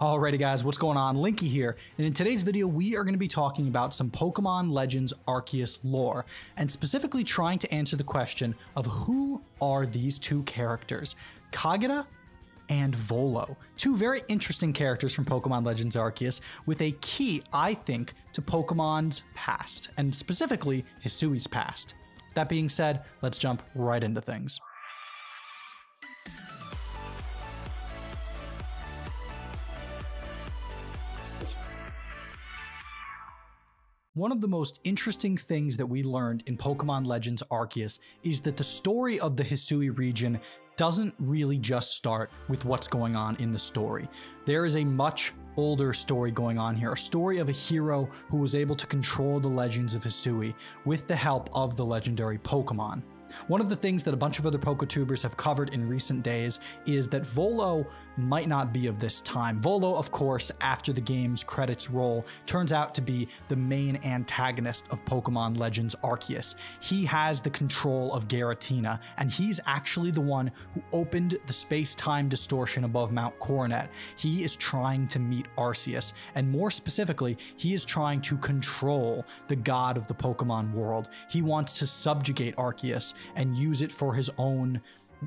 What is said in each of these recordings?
Alrighty guys, what's going on? Linky here, and in today's video we are going to be talking about some Pokemon Legends Arceus lore, and specifically trying to answer the question of who are these two characters, Cogita and Volo. Two very interesting characters from Pokemon Legends Arceus with a key, I think, to Pokemon's past, and specifically Hisui's past. That being said, let's jump right into things. One of the most interesting things that we learned in Pokemon Legends Arceus is that the story of the Hisui region doesn't really just start with what's going on in the story. There is a much older story going on here, a story of a hero who was able to control the legends of Hisui with the help of the legendary Pokemon. One of the things that a bunch of other PokeTubers have covered in recent days is that Volo might not be of this time. Volo, of course, after the game's credits roll, turns out to be the main antagonist of Pokemon Legends Arceus. He has the control of Giratina, and he's actually the one who opened the space-time distortion above Mount Coronet. He is trying to meet Arceus, and more specifically, he is trying to control the god of the Pokemon world. He wants to subjugate Arceus and use it for his own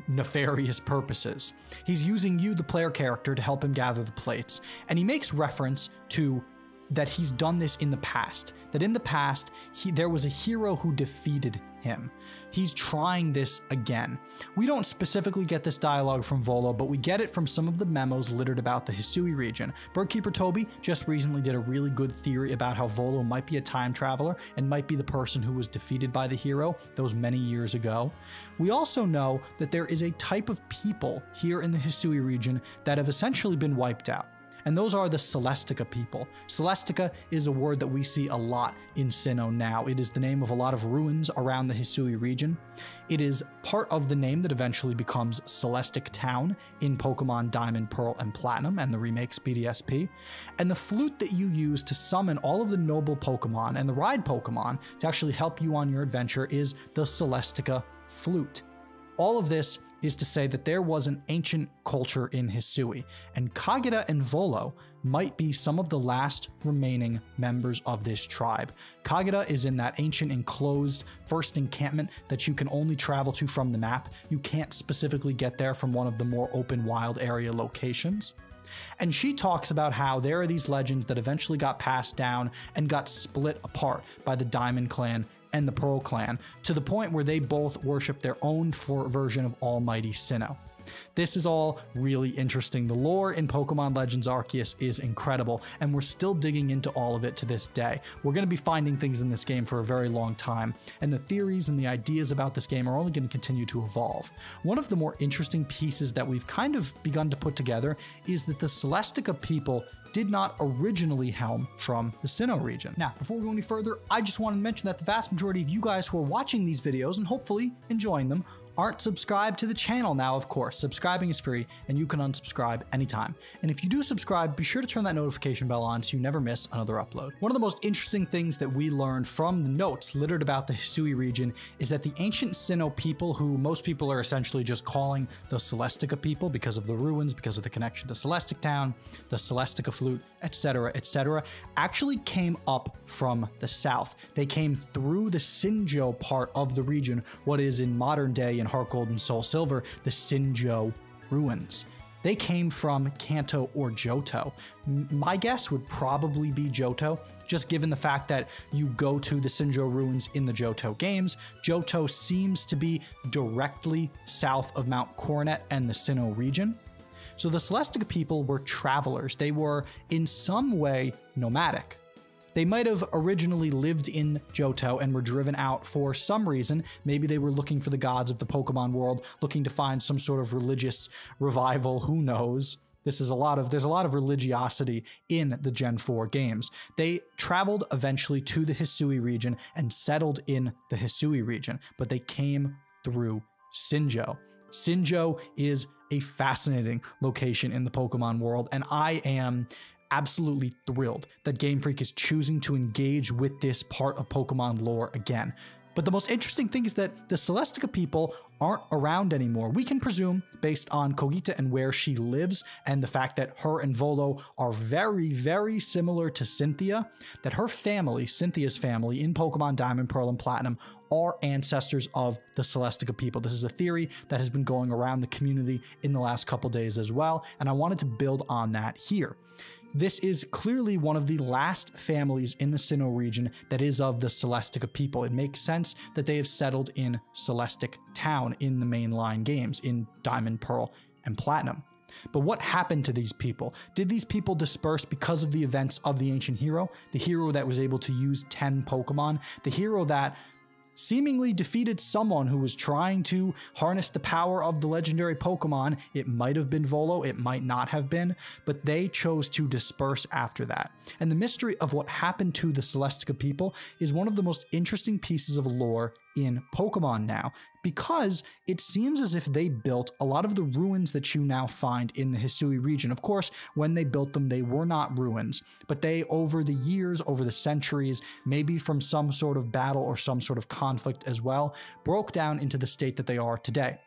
nefarious purposes. He's using you, the player character, to help him gather the plates, and he makes reference to that he's done this in the past. That in the past, he, there was a hero who defeated him. He's trying this again. We don't specifically get this dialogue from Volo, but we get it from some of the memos littered about the Hisui region. Birdkeeper Toby just recently did a really good theory about how Volo might be a time traveler and might be the person who was defeated by the hero those many years ago. We also know that there is a type of people here in the Hisui region that have essentially been wiped out and those are the Celestica people. Celestica is a word that we see a lot in Sinnoh now. It is the name of a lot of ruins around the Hisui region. It is part of the name that eventually becomes Celestic Town in Pokemon Diamond, Pearl, and Platinum and the remakes BDSP. And the flute that you use to summon all of the noble Pokemon and the ride Pokemon to actually help you on your adventure is the Celestica flute. All of this is to say that there was an ancient culture in Hisui, and Cogita and Volo might be some of the last remaining members of this tribe. Cogita is in that ancient enclosed first encampment that you can only travel to from the map. You can't specifically get there from one of the more open wild area locations. And she talks about how there are these legends that eventually got passed down and got split apart by the Diamond Clan and the Pearl Clan, to the point where they both worship their own version of Almighty Sinnoh. This is all really interesting. The lore in Pokemon Legends Arceus is incredible, and we're still digging into all of it to this day. We're going to be finding things in this game for a very long time, and the theories and the ideas about this game are only going to continue to evolve. One of the more interesting pieces that we've kind of begun to put together is that the Celestica people did not originally helm from the Sinnoh region. Now, before we go any further, I just want to mention that the vast majority of you guys who are watching these videos and hopefully enjoying them aren't subscribed to the channel now, of course. Subscribing is free and you can unsubscribe anytime. And if you do subscribe, be sure to turn that notification bell on so you never miss another upload. One of the most interesting things that we learned from the notes littered about the Hisui region is that the ancient Sinnoh people, who most people are essentially just calling the Celestica people because of the ruins, because of the connection to Celestic Town, the Celestica flute, etc., etc., actually came up from the south. They came through the Sinjoh part of the region, what is in modern day in Heart Gold and Soul Silver, the Sinjoh ruins. They came from Kanto or Johto. My guess would probably be Johto, just given the fact that you go to the Sinjoh ruins in the Johto games. Johto seems to be directly south of Mount Coronet and the Sinnoh region. So the Celestica people were travelers. They were in some way nomadic. They might have originally lived in Johto and were driven out for some reason. Maybe they were looking for the gods of the Pokemon world, looking to find some sort of religious revival, who knows. This is a lot of there's a lot of religiosity in the Gen 4 games. They traveled eventually to the Hisui region and settled in the Hisui region, but they came through Sinjoh. Sinjoh is a fascinating location in the Pokemon world, and I am absolutely thrilled that Game Freak is choosing to engage with this part of Pokemon lore again. But the most interesting thing is that the Celestica people aren't around anymore. We can presume, based on Cogita and where she lives, and the fact that her and Volo are very, very similar to Cynthia, that her family, Cynthia's family in Pokemon Diamond, Pearl, and Platinum, are ancestors of the Celestica people. This is a theory that has been going around the community in the last couple days as well, and I wanted to build on that here. This is clearly one of the last families in the Sinnoh region that is of the Celestica people. It makes sense that they have settled in Celestic Town in the mainline games, in Diamond, Pearl, and Platinum. But what happened to these people? Did these people disperse because of the events of the ancient hero? The hero that was able to use 10 Pokemon? The hero that seemingly defeated someone who was trying to harness the power of the legendary Pokemon. It might have been Volo, it might not have been, but they chose to disperse after that. And the mystery of what happened to the Celestica people is one of the most interesting pieces of lore in Pokemon now because it seems as if they built a lot of the ruins that you now find in the Hisui region. Of course, when they built them, they were not ruins, but they, over the years, over the centuries, maybe from some sort of battle or some sort of conflict as well, broke down into the state that they are today.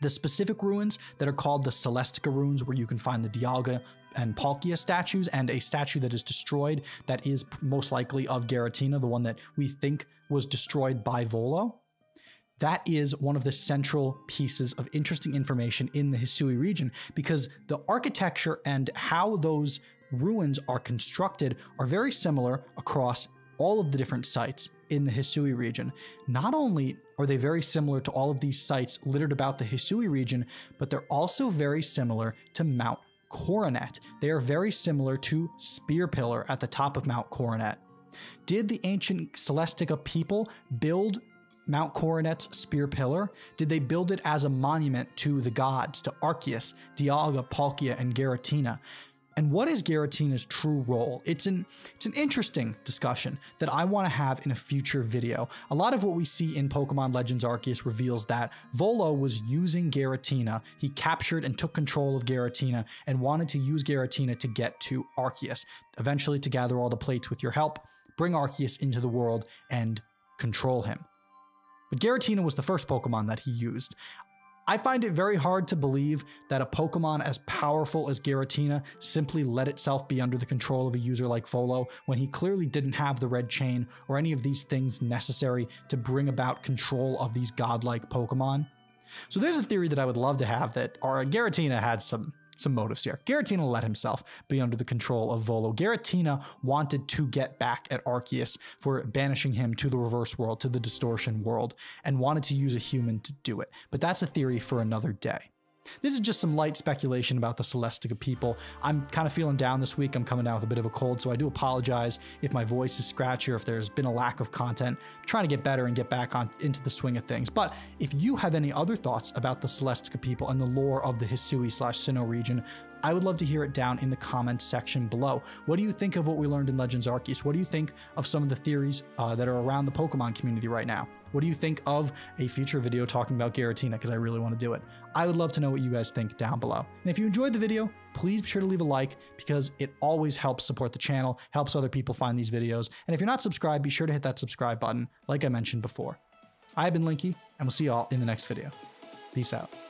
The specific ruins that are called the Celestica ruins, where you can find the Dialga and Palkia statues, and a statue that is destroyed that is most likely of Giratina, the one that we think was destroyed by Volo. That is one of the central pieces of interesting information in the Hisui region because the architecture and how those ruins are constructed are very similar across all of the different sites in the Hisui region. Not only are they very similar to all of these sites littered about the Hisui region, but they're also very similar to Mount Coronet. They are very similar to Spear Pillar at the top of Mount Coronet. Did the ancient Celestica people build Mount Coronet's spear pillar? Did they build it as a monument to the gods, to Arceus, Dialga, Palkia, and Giratina? And what is Giratina's true role? It's an it's an interesting discussion that I want to have in a future video. A lot of what we see in Pokemon Legends Arceus reveals that Volo was using Giratina. He captured and took control of Giratina and wanted to use Giratina to get to Arceus, eventually to gather all the plates with your help, bring Arceus into the world and control him. But Giratina was the first Pokemon that he used. I find it very hard to believe that a Pokemon as powerful as Giratina simply let itself be under the control of a user like Volo when he clearly didn't have the red chain or any of these things necessary to bring about control of these godlike Pokemon. So there's a theory that I would love to have that our Giratina had some some motives here. Giratina let himself be under the control of Volo. Giratina wanted to get back at Arceus for banishing him to the reverse world, to the distortion world, and wanted to use a human to do it. But that's a theory for another day. This is just some light speculation about the Celestica people. I'm kind of feeling down this week. I'm coming down with a bit of a cold, so I do apologize if my voice is scratchy or if there's been a lack of content. I'm trying to get better and get back on into the swing of things. But if you have any other thoughts about the Celestica people and the lore of the Hisui slash Sinnoh region, I would love to hear it down in the comments section below. What do you think of what we learned in Legends Arceus? What do you think of some of the theories uh, that are around the Pokemon community right now? What do you think of a future video talking about Giratina? Because I really want to do it. I would love to know what you guys think down below. And if you enjoyed the video, please be sure to leave a like because it always helps support the channel, helps other people find these videos. And if you're not subscribed, be sure to hit that subscribe button like I mentioned before. I've been Linky, and we'll see y'all in the next video. Peace out.